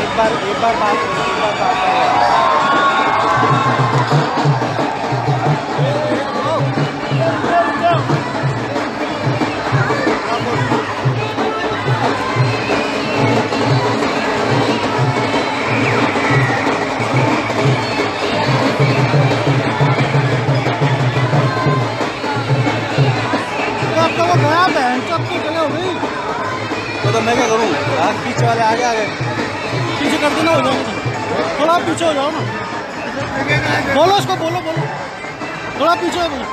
एक बार एक बार बात एक बार बात तो मैं क्या करूँ? आग पीछे वाले आगे आगे। पीछे कर देना हो जाओ। थोड़ा पीछे हो जाओ ना। बोलो उसको बोलो बोलो। थोड़ा पीछे हो बोलो लो